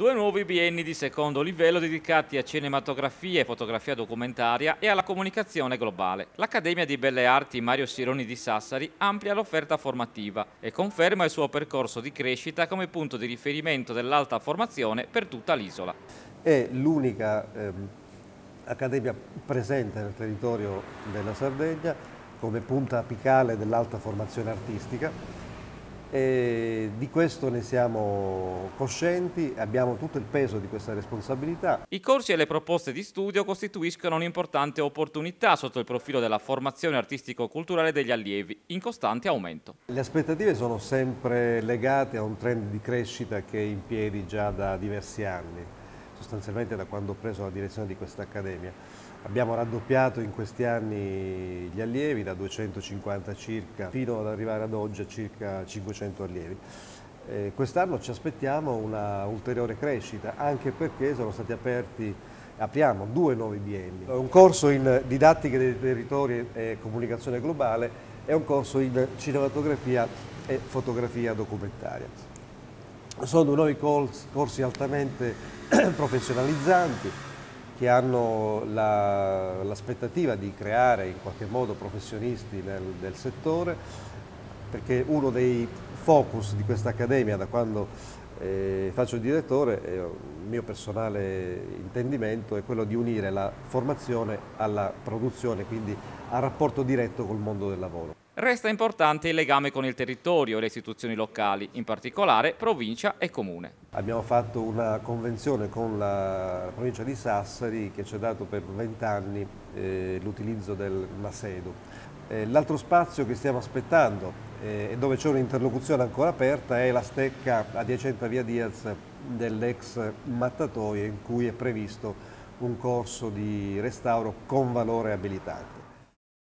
Due nuovi bienni di secondo livello dedicati a cinematografia e fotografia documentaria e alla comunicazione globale. L'Accademia di Belle Arti Mario Sironi di Sassari amplia l'offerta formativa e conferma il suo percorso di crescita come punto di riferimento dell'alta formazione per tutta l'isola. È l'unica ehm, accademia presente nel territorio della Sardegna come punta apicale dell'alta formazione artistica e di questo ne siamo coscienti, abbiamo tutto il peso di questa responsabilità. I corsi e le proposte di studio costituiscono un'importante opportunità sotto il profilo della formazione artistico-culturale degli allievi, in costante aumento. Le aspettative sono sempre legate a un trend di crescita che è in piedi già da diversi anni, sostanzialmente da quando ho preso la direzione di questa accademia. Abbiamo raddoppiato in questi anni gli allievi da 250 circa fino ad arrivare ad oggi a circa 500 allievi. Eh, Quest'anno ci aspettiamo una ulteriore crescita anche perché sono stati aperti, apriamo due nuovi bienni. Un corso in didattica dei territori e comunicazione globale e un corso in cinematografia e fotografia documentaria. Sono nuovi corsi altamente professionalizzanti che hanno l'aspettativa la, di creare in qualche modo professionisti nel, del settore, perché uno dei focus di questa accademia da quando eh, faccio il direttore, eh, il mio personale intendimento è quello di unire la formazione alla produzione, quindi al rapporto diretto col mondo del lavoro. Resta importante il legame con il territorio e le istituzioni locali, in particolare provincia e comune. Abbiamo fatto una convenzione con la provincia di Sassari che ci ha dato per vent'anni eh, l'utilizzo del Macedo. Eh, L'altro spazio che stiamo aspettando eh, dove c'è un'interlocuzione ancora aperta è la stecca adiacente a Via Diaz dell'ex mattatoio in cui è previsto un corso di restauro con valore abilitante.